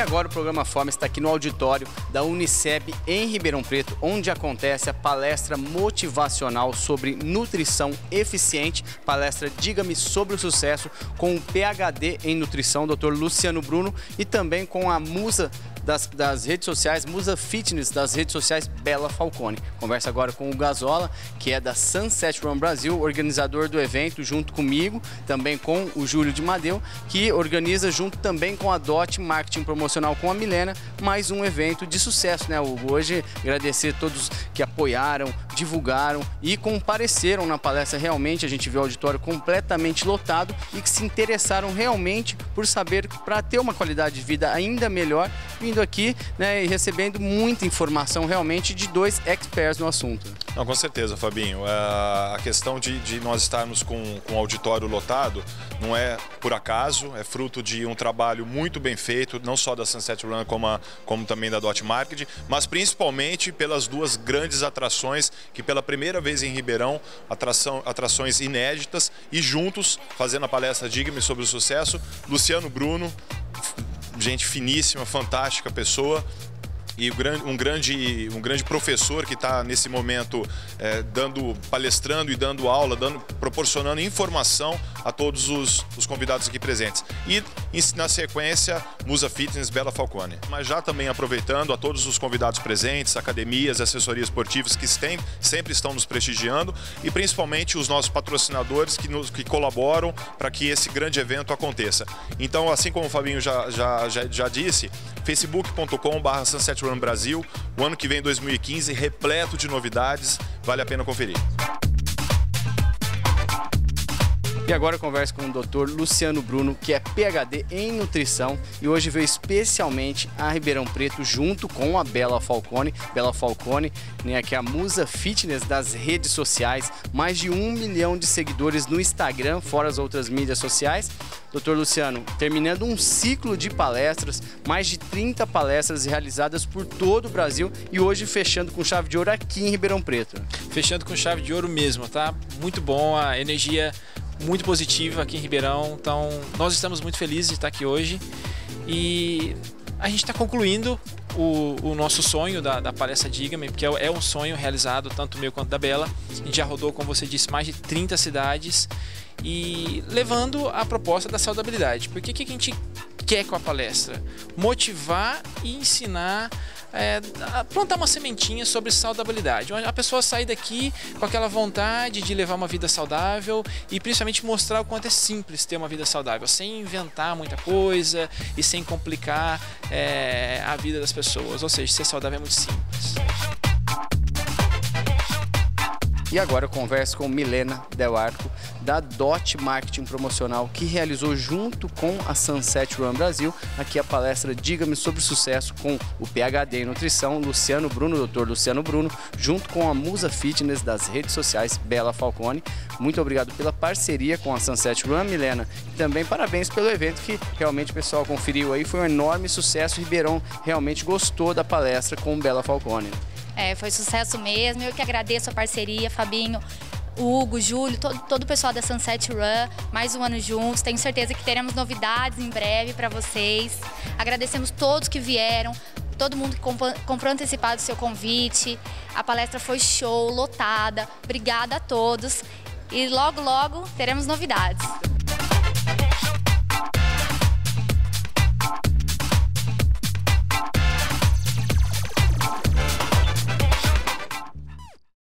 E agora o programa Fome está aqui no auditório da Uniceb em Ribeirão Preto, onde acontece a palestra motivacional sobre nutrição eficiente. Palestra Diga-me sobre o sucesso com o PhD em nutrição, Dr. Luciano Bruno, e também com a musa das, das, redes sociais, Musa Fitness das redes sociais Bela Falcone. Conversa agora com o Gazola, que é da Sunset Run Brasil, organizador do evento, junto comigo, também com o Júlio de Madeu, que organiza junto também com a DOT Marketing Promocional com a Milena, mais um evento de sucesso, né, Hugo? Hoje agradecer a todos que apoiaram, divulgaram e compareceram na palestra. Realmente a gente viu o auditório completamente lotado e que se interessaram realmente por saber para ter uma qualidade de vida ainda melhor vindo aqui né, e recebendo muita informação realmente de dois experts no assunto. Não, com certeza, Fabinho. É, a questão de, de nós estarmos com, com o auditório lotado não é por acaso, é fruto de um trabalho muito bem feito, não só da Sunset Run como, a, como também da Dot Market, mas principalmente pelas duas grandes atrações que pela primeira vez em Ribeirão, atração, atrações inéditas e juntos, fazendo a palestra Diga-me sobre o sucesso, Luciano Bruno, gente finíssima, fantástica pessoa, e um grande, um grande professor que está nesse momento é, dando, palestrando e dando aula, dando, proporcionando informação a todos os, os convidados aqui presentes. E na sequência, Musa Fitness Bela Falcone. Mas já também aproveitando a todos os convidados presentes, academias, assessorias esportivas que tem, sempre estão nos prestigiando e principalmente os nossos patrocinadores que, nos, que colaboram para que esse grande evento aconteça. Então, assim como o Fabinho já, já, já, já disse, facebook.com.br Run Brasil. O ano que vem, 2015, repleto de novidades, vale a pena conferir. E agora eu converso com o Dr. Luciano Bruno, que é PhD em nutrição e hoje veio especialmente a Ribeirão Preto junto com a Bela Falcone. Bela Falcone, né, que é a musa fitness das redes sociais, mais de um milhão de seguidores no Instagram, fora as outras mídias sociais. Doutor Luciano, terminando um ciclo de palestras, mais de 30 palestras realizadas por todo o Brasil e hoje fechando com chave de ouro aqui em Ribeirão Preto. Fechando com chave de ouro mesmo, tá? Muito bom, a energia muito positiva aqui em Ribeirão. Então, nós estamos muito felizes de estar aqui hoje e a gente está concluindo o, o, nosso sonho da, da palestra Diga-me, porque é, é, um sonho realizado, tanto meu quanto da Bela. A gente já rodou, como você disse, mais de 30 cidades e levando a proposta da saudabilidade. Porque o que a gente quer com a palestra? Motivar e ensinar é, plantar uma sementinha sobre saudabilidade. A pessoa sair daqui com aquela vontade de levar uma vida saudável e principalmente mostrar o quanto é simples ter uma vida saudável, sem inventar muita coisa e sem complicar é, a vida das pessoas. Ou seja, ser saudável é muito simples. E agora eu converso com Milena Del Arco, da DOT Marketing Promocional, que realizou junto com a Sunset Run Brasil aqui a palestra Diga-me sobre sucesso com o PhD em Nutrição, Luciano Bruno, Dr. Luciano Bruno, junto com a Musa Fitness das redes sociais Bela Falcone. Muito obrigado pela parceria com a Sunset Run, Milena. E também parabéns pelo evento que realmente o pessoal conferiu aí. Foi um enorme sucesso. Ribeirão realmente gostou da palestra com Bela Falcone. É, foi sucesso mesmo. Eu que agradeço a parceria, Fabinho. Hugo, Júlio, todo, todo o pessoal da Sunset Run, mais um ano juntos. Tenho certeza que teremos novidades em breve para vocês. Agradecemos todos que vieram, todo mundo que comprou antecipado o seu convite. A palestra foi show, lotada. Obrigada a todos. E logo, logo teremos novidades.